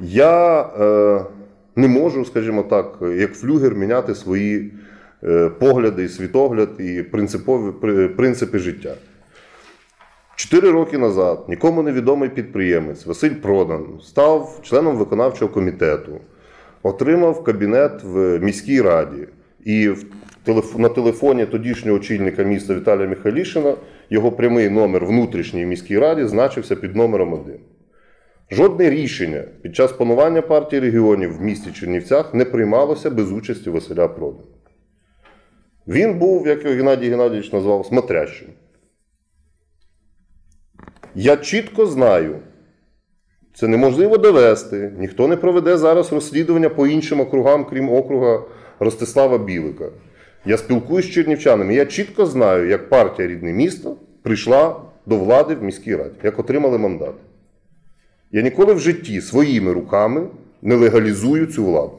Я е, не можу, скажімо так, як флюгер міняти свої е, погляди, і світогляд і принципові принципи життя. Чотири роки назад нікому невідомий підприємець Василь Продан став членом виконавчого комітету, отримав кабінет в міській раді. І в на телефоні тодішнього очільника міста Віталія Михайлішина його прямий номер внутрішній міській раді значився під номером 1. Жодне рішення під час панування партії регіонів в місті Чернівцях не приймалося без участі Василя Продана. Він був, як його Геннадій Геннадійович назвав, смотрящим. Я чітко знаю, це неможливо довести. Ніхто не проведе зараз розслідування по іншим округам, крім округа Ростислава Білика. Я спілкуюсь з чернівчанами. Я чітко знаю, як партія Рідне місто прийшла до влади в міській раді, як отримали мандат. Я ніколи в житті своїми руками не легалізую цю владу.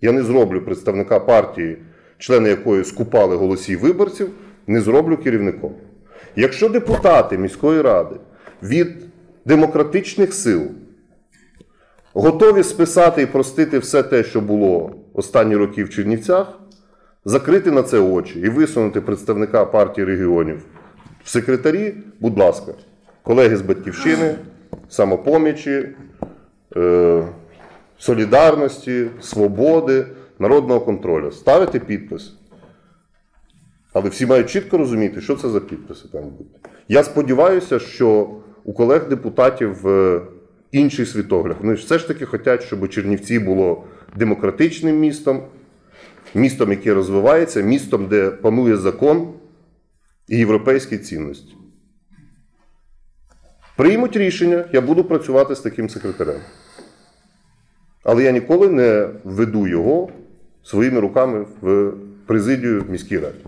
Я не зроблю представника партії, члени якої скупали голосів виборців, не зроблю керівником. Якщо депутати міської ради від демократичних сил готові списати і простити все те, що було останні роки в Чернівцях, закрити на це очі і висунути представника партії регіонів в секретарі, будь ласка, колеги з Батьківщини, самопомічі, е, солідарності, свободи, народного контролю. Ставити підпис. Але всі мають чітко розуміти, що це за підписи там будуть. Я сподіваюся, що у колег депутатів е, інший світогляд. Вони все ж таки хочуть, щоб Чернівці було демократичним містом, містом, яке розвивається, містом, де панує закон і європейські цінності. Приймуть рішення, я буду працювати з таким секретарем. Але я ніколи не веду його своїми руками в президію міській раді.